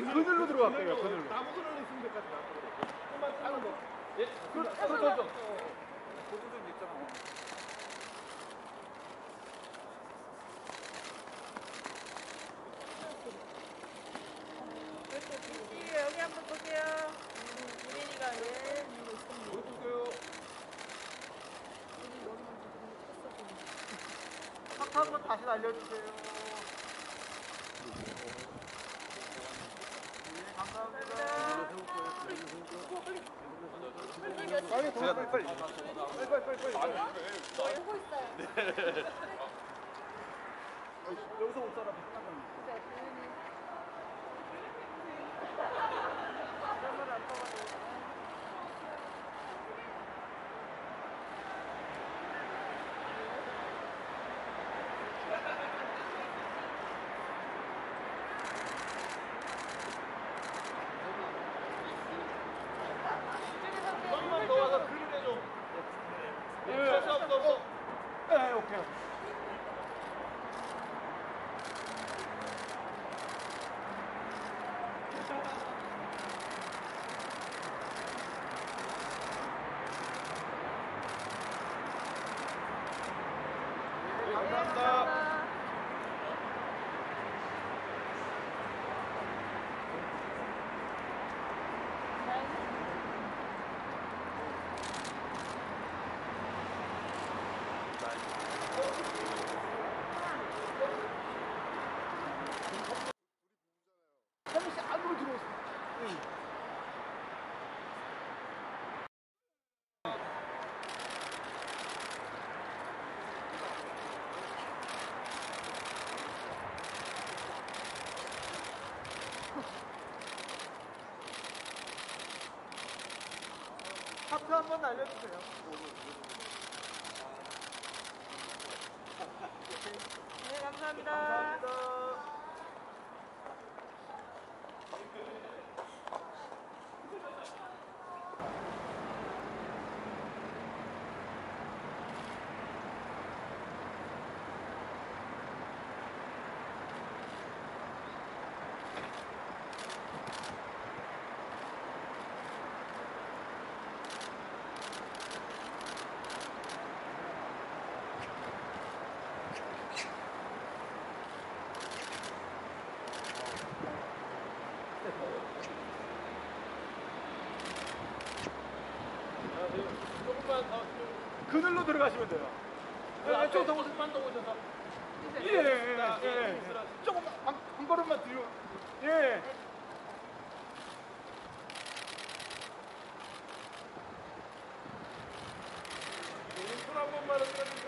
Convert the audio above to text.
그늘로 들어갈게요. 그늘로. 나무 그늘 있으면 같아. 조금만 작은 거. 예, 그, 저, 저, 저. 고구좀 있잖아. 한번 한번 다시 날려주세요. 빨리 더 빨리 빨리. 빨리 빨리 빨리 빨리. 알고 있어요. 여기서 올 사람이 생각납니다. 조금만 더 와서 그림 해줘. 네, 없어 없어 없어. 네, 오케이. 네, 감사합니다. 현미 씨 안으로 들어오세요. 하트 한번 날려주세요. 그늘로 들어가시면 돼요. 그 왼쪽 더 오셨만 더 오셔서. 예, 예, 예. 예. 예 조금 한, 한 걸음만 뒤로. 예. 네, 손한 번만 흔들어